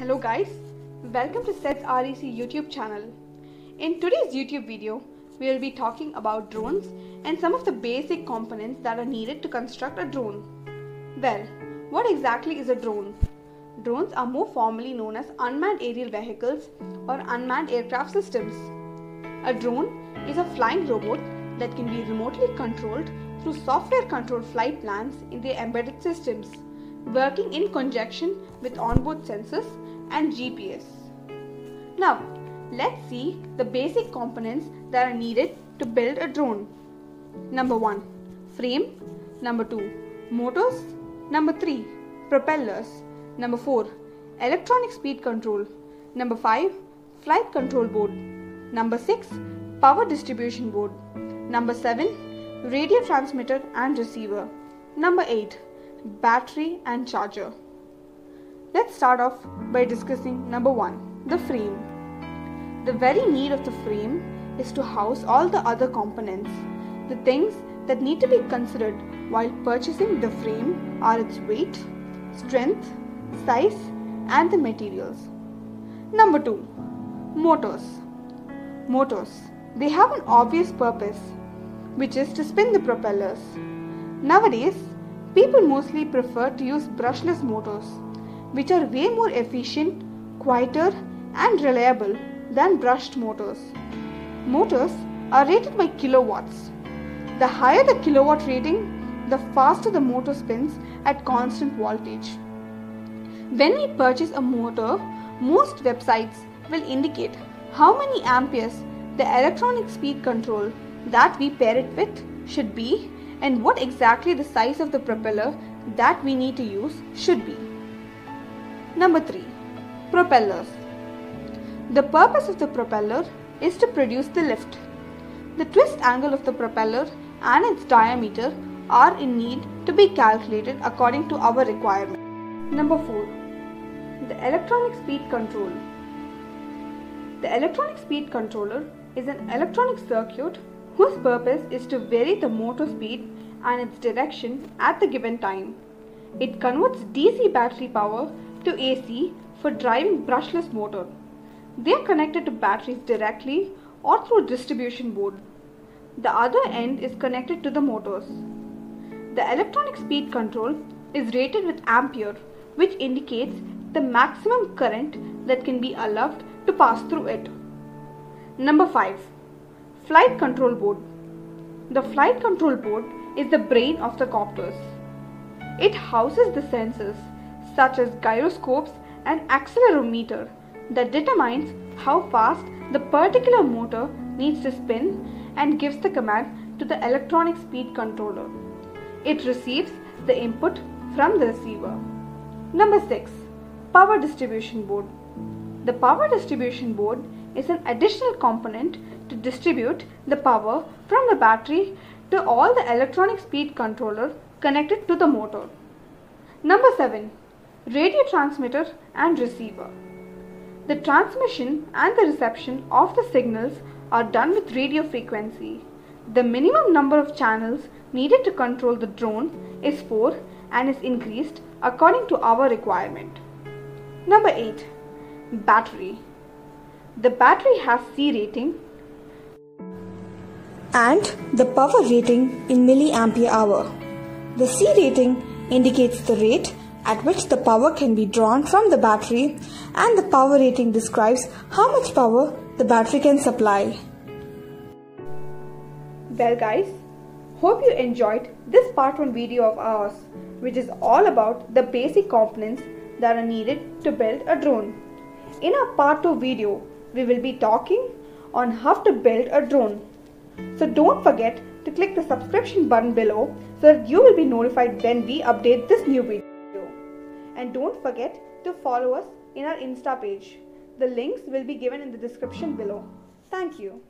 guys, welcome to SEDS REC YouTube channel. In today's YouTube video, we will be talking about drones and some of the basic components that are needed to construct a drone. Well, what exactly is a drone? Drones are more formally known as unmanned aerial vehicles or unmanned aircraft systems. A drone is a flying robot that can be remotely controlled through software controlled flight plans in the embedded systems, working in conjunction with onboard sensors and GPS. Now, let's see the basic components that are needed to build a drone. Number 1 Frame. Number 2 Motors. Number 3 Propellers. Number 4 Electronic speed control. Number 5 Flight control board. Number 6 Power distribution board. Number 7 Radio transmitter and receiver. Number 8 Battery and charger. Let's start off by discussing number 1 the frame. The very need of the frame is to house all the other components. The things that need to be considered while purchasing the frame are its weight, strength, size, and the materials. Number 2 Motors. Motors. They have an obvious purpose, which is to spin the propellers. Nowadays, people mostly prefer to use brushless motors, which are way more efficient, quieter, and reliable than brushed motors. Motors are rated by kilowatts. The higher the kilowatt rating, the faster the motor spins at constant voltage. When we purchase a motor, most websites will indicate how many amperes the electronic speed control that we pair it with should be and what exactly the size of the propeller that we need to use should be. Number 3. Propellers. The purpose of the propeller is to produce the lift. The twist angle of the propeller and its diameter are in need to be calculated according to our requirement. Number 4. The electronic speed control. The electronic speed controller is an electronic circuit whose purpose is to vary the motor speed and its direction at the given time. It converts DC battery power to AC for driving brushless motor. They are connected to batteries directly or through distribution board. The other end is connected to the motors. The electronic speed control is rated with ampere which indicates the maximum current that can be allowed to pass through it. Number 5. Flight Control Board. The flight control board is the brain of the copters. It houses the sensors such as gyroscopes and accelerometer that determines how fast the particular motor needs to spin and gives the command to the electronic speed controller. It receives the input from the receiver. Number 6. Power Distribution Board. The power distribution board is an additional component to distribute the power from the battery to all the electronic speed controller connected to the motor. Number 7. Radio transmitter and receiver. The transmission and the reception of the signals are done with radio frequency. The minimum number of channels needed to control the drone is 4 and is increased according to our requirement. Number 8. Battery. The battery has C rating and the power rating in milliampere hour. The C rating indicates the rate at which the power can be drawn from the battery and the power rating describes how much power the battery can supply. Well guys, hope you enjoyed this part 1 video of ours which is all about the basic components that are needed to build a drone. In our part 2 video, we will be talking on how to build a drone. So don't forget to click the subscription button below so that you will be notified when we update this new video. And don't forget to follow us in our Insta page. The links will be given in the description below. Thank you.